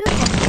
Good one.